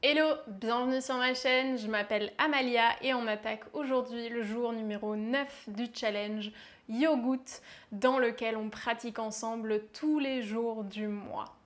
Hello, bienvenue sur ma chaîne, je m'appelle Amalia et on attaque aujourd'hui le jour numéro 9 du challenge Yogut dans lequel on pratique ensemble tous les jours du mois.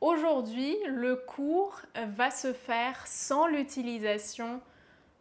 Aujourd'hui, le cours va se faire sans l'utilisation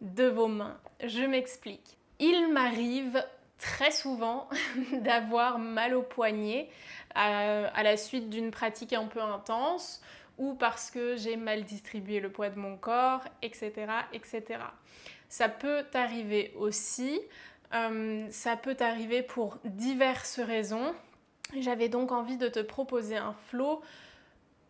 de vos mains. Je m'explique. Il m'arrive très souvent d'avoir mal au poignet euh, à la suite d'une pratique un peu intense ou parce que j'ai mal distribué le poids de mon corps, etc. etc. Ça peut arriver aussi, euh, ça peut arriver pour diverses raisons. J'avais donc envie de te proposer un flow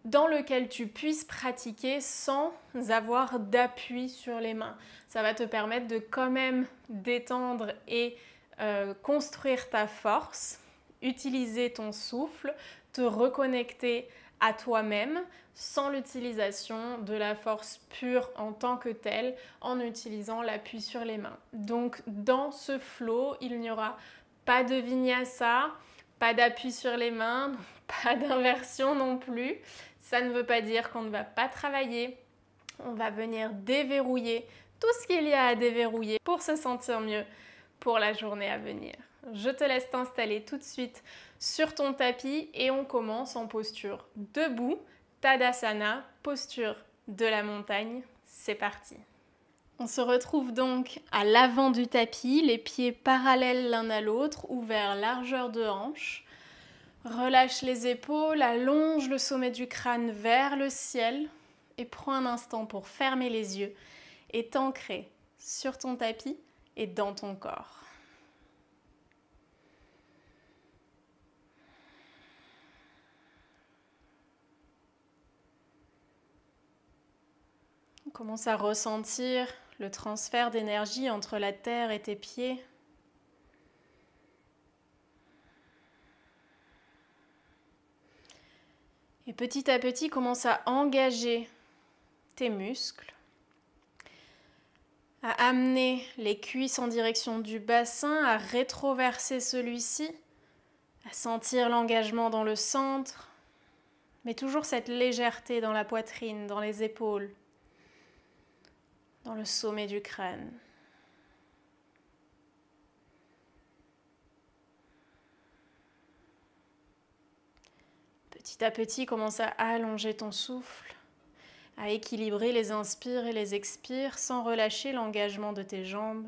dans lequel tu puisses pratiquer sans avoir d'appui sur les mains. Ça va te permettre de quand même détendre et euh, construire ta force, utiliser ton souffle, te reconnecter à toi-même sans l'utilisation de la force pure en tant que telle, en utilisant l'appui sur les mains. Donc dans ce flow, il n'y aura pas de vinyasa, pas d'appui sur les mains, pas d'inversion non plus. Ça ne veut pas dire qu'on ne va pas travailler. On va venir déverrouiller tout ce qu'il y a à déverrouiller pour se sentir mieux pour la journée à venir. Je te laisse t'installer tout de suite sur ton tapis et on commence en posture debout, Tadasana, posture de la montagne. C'est parti. On se retrouve donc à l'avant du tapis, les pieds parallèles l'un à l'autre, ouverts largeur de hanche. Relâche les épaules, allonge le sommet du crâne vers le ciel et prends un instant pour fermer les yeux et t'ancrer sur ton tapis et dans ton corps. Commence à ressentir le transfert d'énergie entre la terre et tes pieds? Et petit à petit, commence à engager tes muscles, à amener les cuisses en direction du bassin, à rétroverser celui-ci, à sentir l'engagement dans le centre, mais toujours cette légèreté dans la poitrine, dans les épaules dans le sommet du crâne. Petit à petit, commence à allonger ton souffle, à équilibrer les inspires et les expires sans relâcher l'engagement de tes jambes.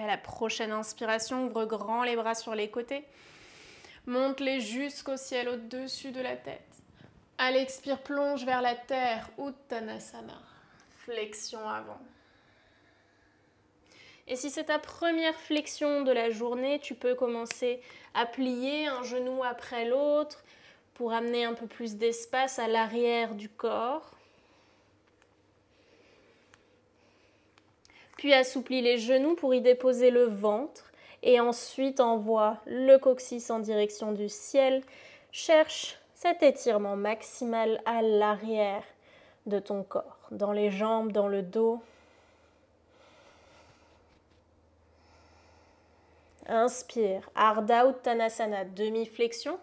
Et à la prochaine inspiration, ouvre grand les bras sur les côtés. Monte-les jusqu'au ciel au-dessus de la tête. À l'expire, plonge vers la terre, Uttanasana. Flexion avant. Et si c'est ta première flexion de la journée, tu peux commencer à plier un genou après l'autre pour amener un peu plus d'espace à l'arrière du corps. Puis assouplis les genoux pour y déposer le ventre et ensuite envoie le coccyx en direction du ciel. Cherche cet étirement maximal à l'arrière de ton corps, dans les jambes, dans le dos. Inspire, Ardha Uttanasana, demi-flexion,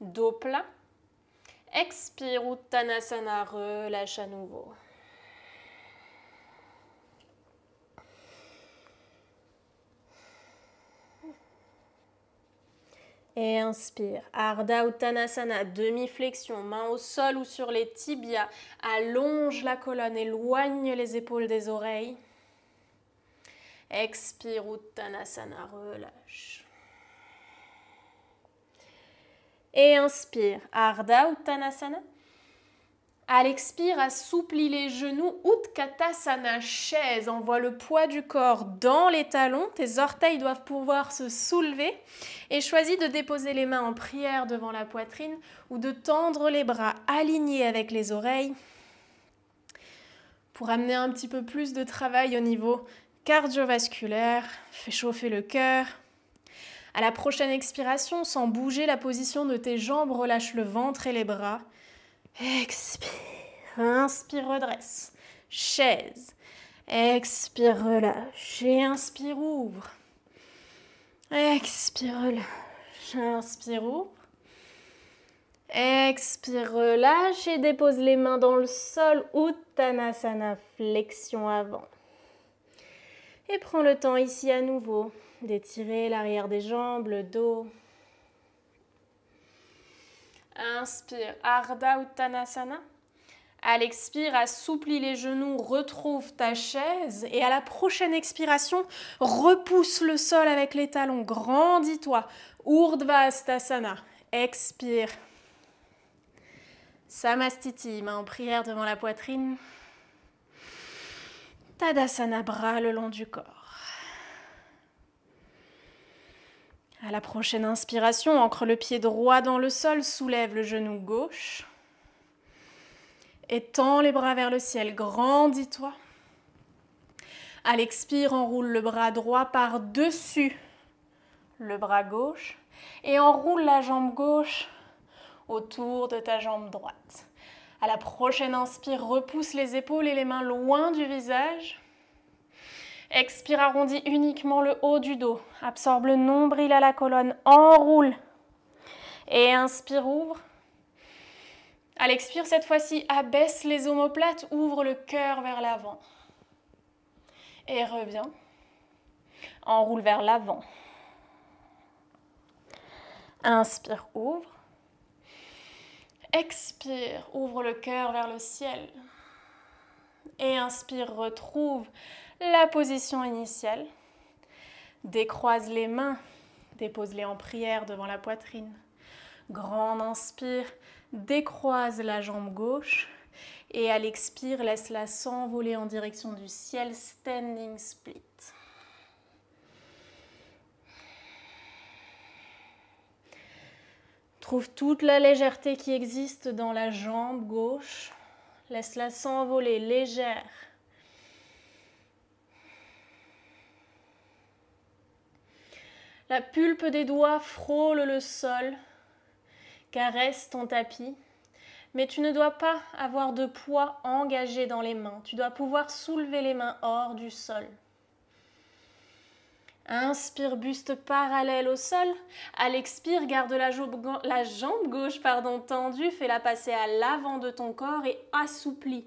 dos plat. Expire Uttanasana, relâche à nouveau. Et inspire. Ardha Uttanasana, demi-flexion, main au sol ou sur les tibias. Allonge la colonne, éloigne les épaules des oreilles. Expire Uttanasana, relâche. Et inspire. Ardha Uttanasana. À l'expire, assouplis les genoux, Utkatasana, chaise. Envoie le poids du corps dans les talons. Tes orteils doivent pouvoir se soulever. Et choisis de déposer les mains en prière devant la poitrine ou de tendre les bras alignés avec les oreilles pour amener un petit peu plus de travail au niveau cardiovasculaire. Fais chauffer le cœur. À la prochaine expiration, sans bouger la position de tes jambes, relâche le ventre et les bras. Expire. Inspire, redresse. Chaise. Expire, relâche. Et inspire, ouvre. Expire, relâche. Inspire, ouvre. Expire, relâche et dépose les mains dans le sol. Uttanasana, flexion avant. Et prends le temps ici à nouveau d'étirer l'arrière des jambes, le dos. Inspire, Ardha Uttanasana. À l'expire, assouplis les genoux, retrouve ta chaise et à la prochaine expiration, repousse le sol avec les talons, grandis-toi. Urdhva Expire. Samastiti, main en prière devant la poitrine. Tadasana, bras le long du corps. À la prochaine inspiration, ancre le pied droit dans le sol, soulève le genou gauche. Étends les bras vers le ciel, grandis-toi. À l'expire, enroule le bras droit par-dessus le bras gauche et enroule la jambe gauche autour de ta jambe droite. À la prochaine inspire, repousse les épaules et les mains loin du visage. Expire, arrondis uniquement le haut du dos. Absorbe le nombril à la colonne, enroule. Et inspire, ouvre. À l'expire, cette fois-ci, abaisse les omoplates, ouvre le cœur vers l'avant. Et reviens. Enroule vers l'avant. Inspire, ouvre. Expire, ouvre le cœur vers le ciel. Et inspire, retrouve la position initiale. Décroise les mains, dépose-les en prière devant la poitrine. Grande inspire, décroise la jambe gauche et à l'expire, laisse-la s'envoler en direction du ciel, standing split. Trouve toute la légèreté qui existe dans la jambe gauche. Laisse-la s'envoler légère. La pulpe des doigts frôle le sol caresse ton tapis, mais tu ne dois pas avoir de poids engagé dans les mains. Tu dois pouvoir soulever les mains hors du sol. Inspire, buste parallèle au sol. À l'expire, garde la jambe, la jambe gauche pardon, tendue, fais-la passer à l'avant de ton corps et assouplis.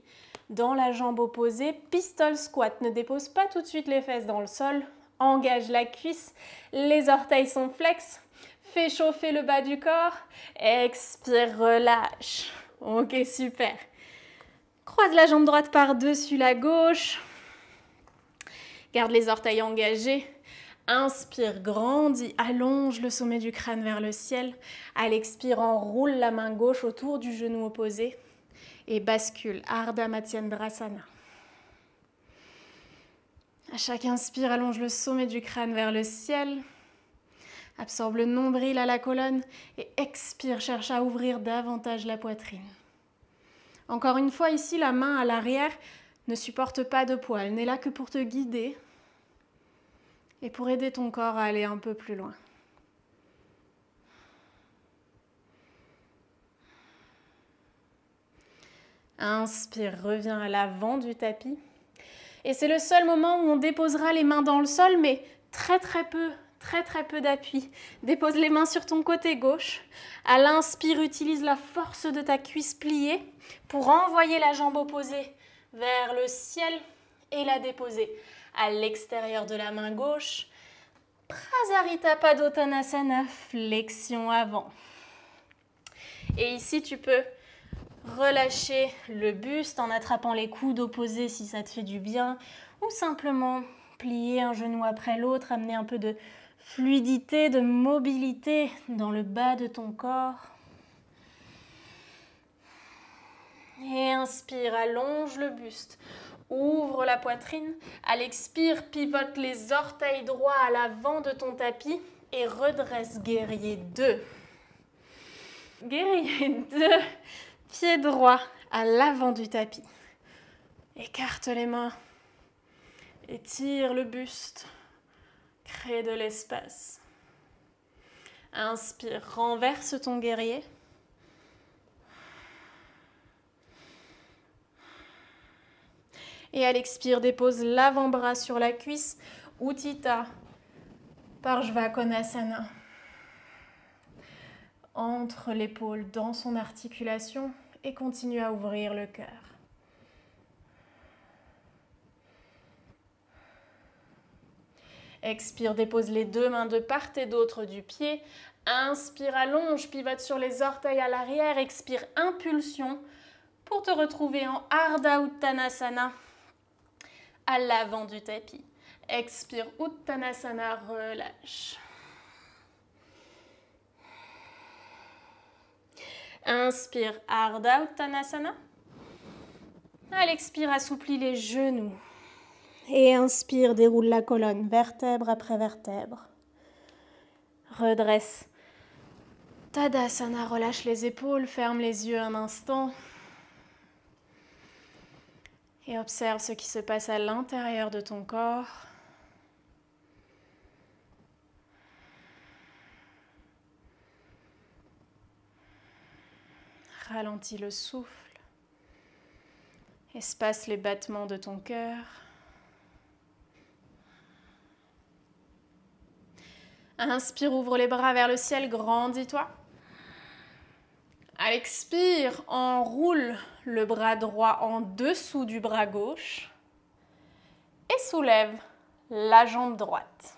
Dans la jambe opposée, pistol squat. Ne dépose pas tout de suite les fesses dans le sol. Engage la cuisse. Les orteils sont flex. Fais chauffer le bas du corps. Expire, relâche. Ok, super. Croise la jambe droite par-dessus la gauche. Garde les orteils engagés. Inspire, grandis, allonge le sommet du crâne vers le ciel. À l'expire, enroule la main gauche autour du genou opposé et bascule Ardha Matsyendrasana. À chaque inspire, allonge le sommet du crâne vers le ciel. Absorbe le nombril à la colonne et expire, cherche à ouvrir davantage la poitrine. Encore une fois, ici, la main à l'arrière ne supporte pas de poids. Elle n'est là que pour te guider et pour aider ton corps à aller un peu plus loin. Inspire, reviens à l'avant du tapis. Et c'est le seul moment où on déposera les mains dans le sol, mais très très peu, très très peu d'appui. Dépose les mains sur ton côté gauche. À l'inspire, utilise la force de ta cuisse pliée pour envoyer la jambe opposée vers le ciel et la déposer à l'extérieur de la main gauche. Prasarita Padottanasana, flexion avant. Et ici, tu peux relâcher le buste en attrapant les coudes opposés si ça te fait du bien, ou simplement plier un genou après l'autre, amener un peu de fluidité, de mobilité dans le bas de ton corps. Et inspire, allonge le buste, ouvre la poitrine. À l'expire, pivote les orteils droits à l'avant de ton tapis et redresse guerrier 2. Guerrier 2, pied droit à l'avant du tapis. Écarte les mains, étire le buste. Crée de l'espace. Inspire, renverse ton guerrier. Et à l'expire, dépose l'avant-bras sur la cuisse. Uttita, Parshvakonasana. Entre l'épaule dans son articulation et continue à ouvrir le cœur. Expire, dépose les deux mains de part et d'autre du pied. Inspire, allonge, pivote sur les orteils à l'arrière. Expire, impulsion pour te retrouver en Ardha Uttanasana à l'avant du tapis. Expire, Uttanasana, relâche. Inspire, Ardha Uttanasana. À l'expire, assouplis les genoux. Et inspire, déroule la colonne, vertèbre après vertèbre. Redresse. Tadasana, relâche les épaules, ferme les yeux un instant. Et observe ce qui se passe à l'intérieur de ton corps. Ralentis le souffle. Espace les battements de ton cœur. Inspire, ouvre les bras vers le ciel, grandis-toi. À l'expire, enroule le bras droit en dessous du bras gauche et soulève la jambe droite.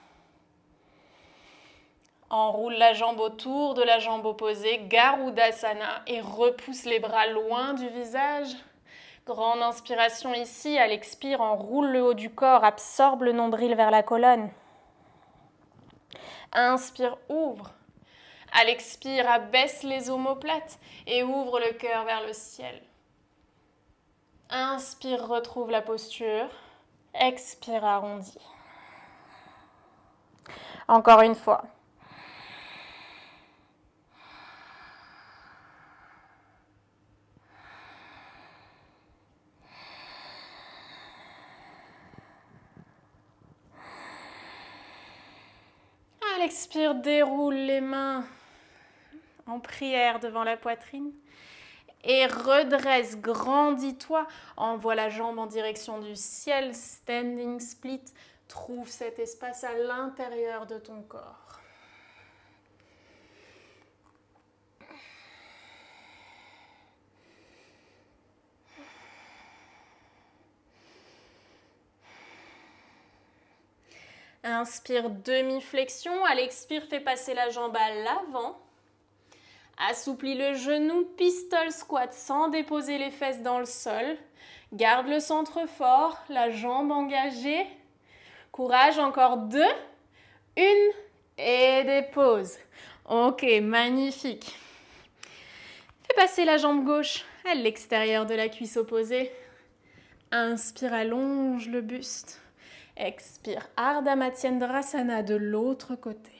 Enroule la jambe autour de la jambe opposée, Garudasana, et repousse les bras loin du visage. Grande inspiration ici, à l'expire, enroule le haut du corps, absorbe le nombril vers la colonne. Inspire, ouvre. À l'expire, abaisse les omoplates et ouvre le cœur vers le ciel. Inspire, retrouve la posture. Expire, arrondi. Encore une fois. Expire, déroule les mains en prière devant la poitrine. Et redresse, grandis-toi. Envoie la jambe en direction du ciel, standing split. Trouve cet espace à l'intérieur de ton corps. Inspire, demi-flexion. À l'expire, fais passer la jambe à l'avant. Assouplis le genou, pistol squat sans déposer les fesses dans le sol. Garde le centre fort, la jambe engagée. Courage, encore deux. Une et dépose. Ok, magnifique. Fais passer la jambe gauche à l'extérieur de la cuisse opposée. Inspire, allonge le buste. Expire, Ardha Matsyendrasana de l'autre côté.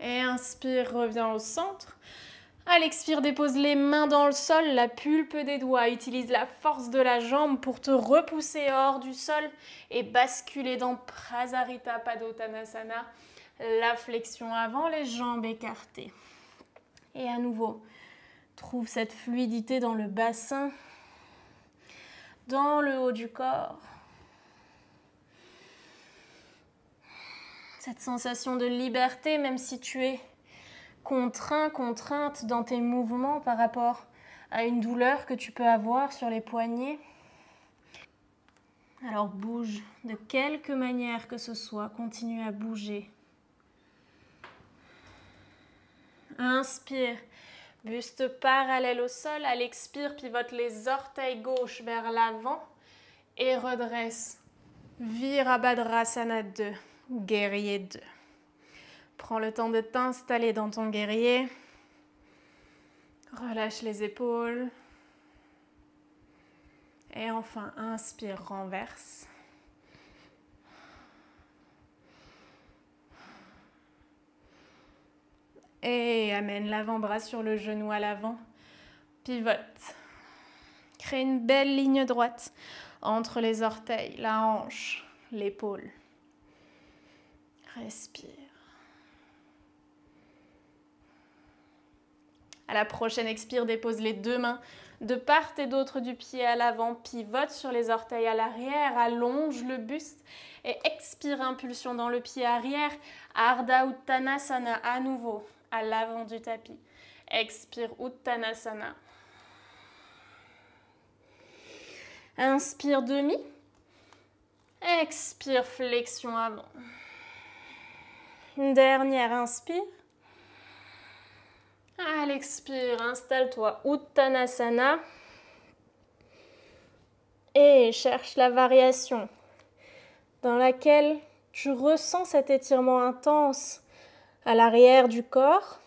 Et inspire, reviens au centre. À l'expire, dépose les mains dans le sol, la pulpe des doigts. Utilise la force de la jambe pour te repousser hors du sol et basculer dans Prasarita Padottanasana. La flexion avant, les jambes écartées. Et à nouveau, trouve cette fluidité dans le bassin, dans le haut du corps. Cette sensation de liberté, même si tu es contraint, contrainte dans tes mouvements par rapport à une douleur que tu peux avoir sur les poignets. Alors bouge de quelque manière que ce soit, continue à bouger. Inspire, buste parallèle au sol. À l'expire, pivote les orteils gauche vers l'avant et redresse. Virabhadrasana 2, guerrier 2. Prends le temps de t'installer dans ton guerrier. Relâche les épaules. Et enfin, inspire, renverse. Et amène l'avant-bras sur le genou à l'avant. Pivote. Crée une belle ligne droite entre les orteils, la hanche, l'épaule. Respire. À la prochaine expire, dépose les deux mains de part et d'autre du pied à l'avant, pivote sur les orteils à l'arrière, allonge le buste et expire impulsion dans le pied arrière. Ardha Uttanasana à nouveau à l'avant du tapis. Expire Uttanasana. Inspire demi. Expire flexion avant. Une dernière inspire. À l'expire, installe-toi Uttanasana. Et cherche la variation dans laquelle tu ressens cet étirement intense à l'arrière du corps,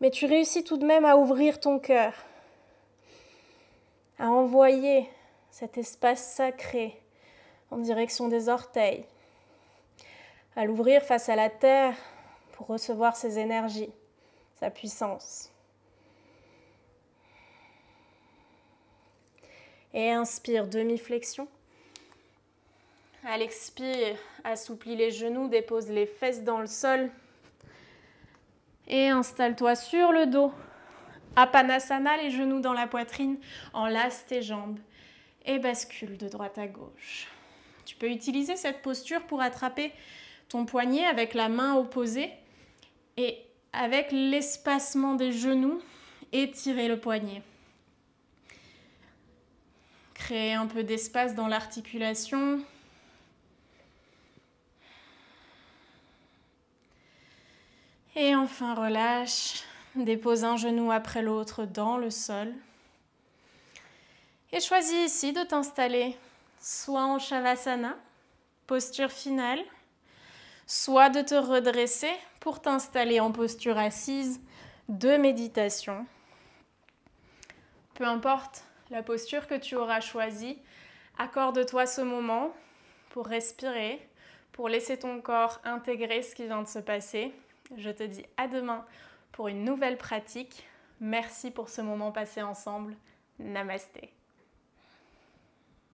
mais tu réussis tout de même à ouvrir ton cœur, à envoyer cet espace sacré en direction des orteils, à l'ouvrir face à la terre pour recevoir ses énergies, sa puissance. Et inspire demi-flexion. À l'expire, assouplis les genoux, dépose les fesses dans le sol. Et installe-toi sur le dos. Apanasana, les genoux dans la poitrine, enlace tes jambes et bascule de droite à gauche. Tu peux utiliser cette posture pour attraper poignet avec la main opposée et avec l'espacement des genoux, étirer le poignet. Créer un peu d'espace dans l'articulation, Et enfin, relâche. Dépose un genou après l'autre dans le sol. Et choisis ici de t'installer soit en Shavasana, posture finale, soit de te redresser pour t'installer en posture assise de méditation. Peu importe la posture que tu auras choisie, accorde-toi ce moment pour respirer, pour laisser ton corps intégrer ce qui vient de se passer je te dis à demain pour une nouvelle pratique. Merci pour ce moment passé ensemble. Namasté.